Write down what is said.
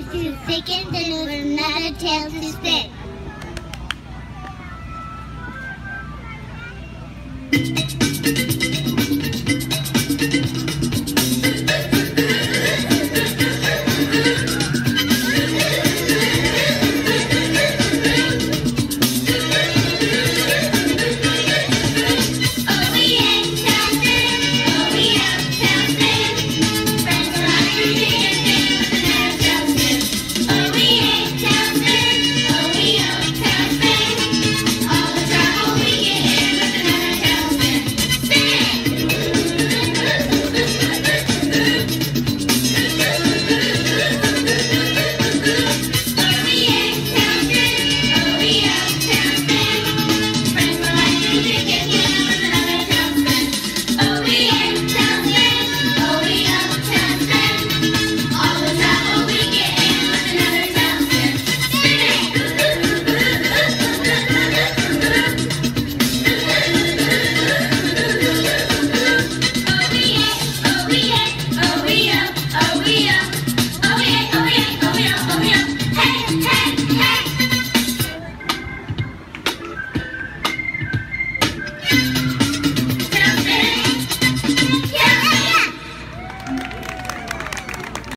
too thickened and with a tail to spit.